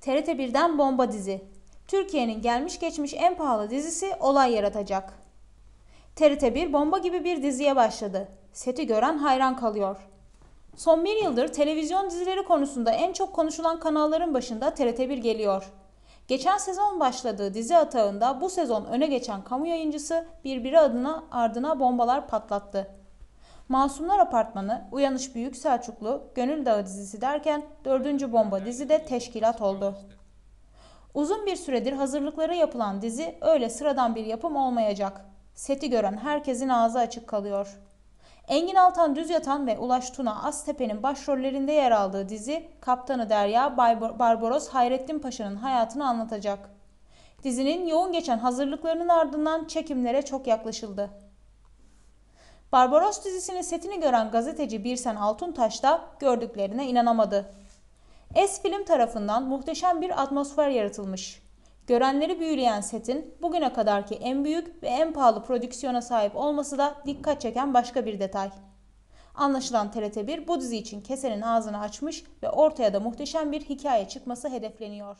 TRT1'den bomba dizi. Türkiye'nin gelmiş geçmiş en pahalı dizisi olay yaratacak. TRT1 bomba gibi bir diziye başladı. Seti gören hayran kalıyor. Son bir yıldır televizyon dizileri konusunda en çok konuşulan kanalların başında TRT1 geliyor. Geçen sezon başladığı dizi atağında bu sezon öne geçen kamu yayıncısı birbiri adına ardına bombalar patlattı. Masumlar Apartmanı, Uyanış Büyük Selçuklu, Gönül Dağı dizisi derken dördüncü bomba dizi de teşkilat oldu. Uzun bir süredir hazırlıkları yapılan dizi öyle sıradan bir yapım olmayacak. Seti gören herkesin ağzı açık kalıyor. Engin Altan Düz Yatan ve Ulaş Tuna Aztepe'nin başrollerinde yer aldığı dizi Kaptanı Derya Barbaros Hayrettin Paşa'nın hayatını anlatacak. Dizinin yoğun geçen hazırlıklarının ardından çekimlere çok yaklaşıldı. Barbaros dizisinin setini gören gazeteci Birsen Altuntaş da gördüklerine inanamadı. Es Film tarafından muhteşem bir atmosfer yaratılmış. Görenleri büyüleyen setin bugüne kadarki en büyük ve en pahalı prodüksiyona sahip olması da dikkat çeken başka bir detay. Anlaşılan TRT1 bu dizi için kesenin ağzını açmış ve ortaya da muhteşem bir hikaye çıkması hedefleniyor.